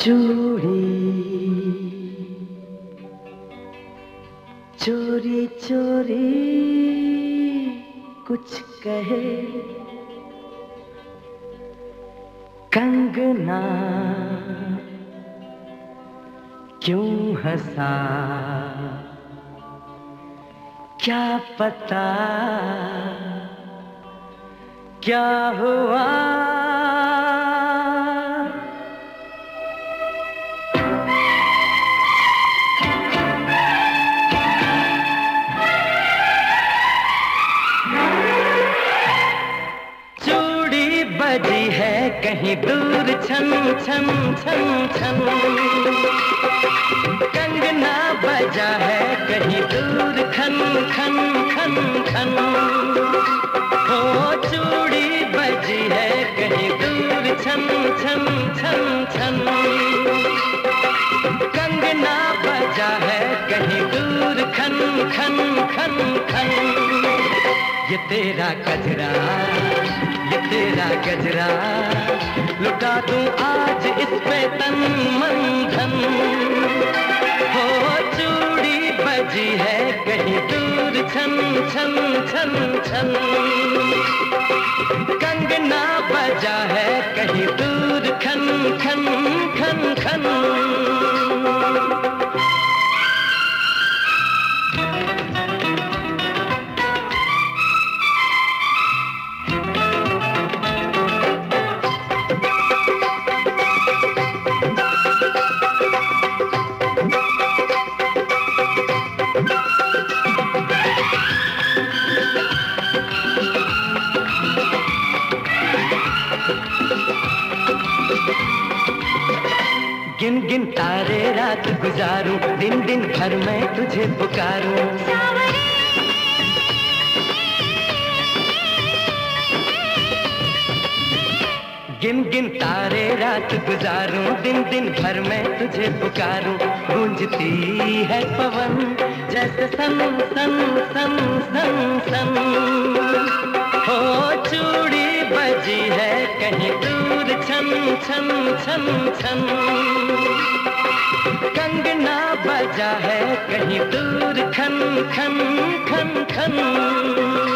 चूड़ी चोरी चोरी कुछ कहे। कंगना क्यों हंसा? क्या पता? क्या हुआ? बजी है कहीं दूर छन छन छन छन कंगना बजा है कहीं दूर खन खन खन खन। हो चूड़ी बजी है कहीं दूर छन छन छन छन कंगना बजा है कहीं दूर खन खन खन खन। ये तेरा कजरा तेरा गजरा। लुटा दूँ आज इस पे तन मन धन। हो चूड़ी बजी है कहीं दूर छन छन छन छन। कंगना बजा है कहीं दूर खन खन। गिन गिन तारे रात गुजारूं, दिन दिन भर मैं तुझे पुकारूं। गिन गिन तारे रात गुजारूं, दिन दिन भर मैं तुझे पुकारूं। गूंजती है पवन, जैसे सन सन सन सन सन। छम छम छन कंगना बजा है कहीं दूर खम खम खम खम।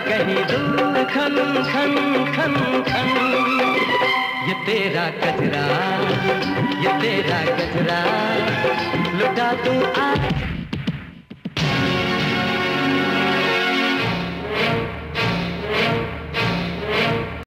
कहीं दूर खन खन खन खन। ये तेरा कचरा, ये तेरा कचरा। लुटा तू आज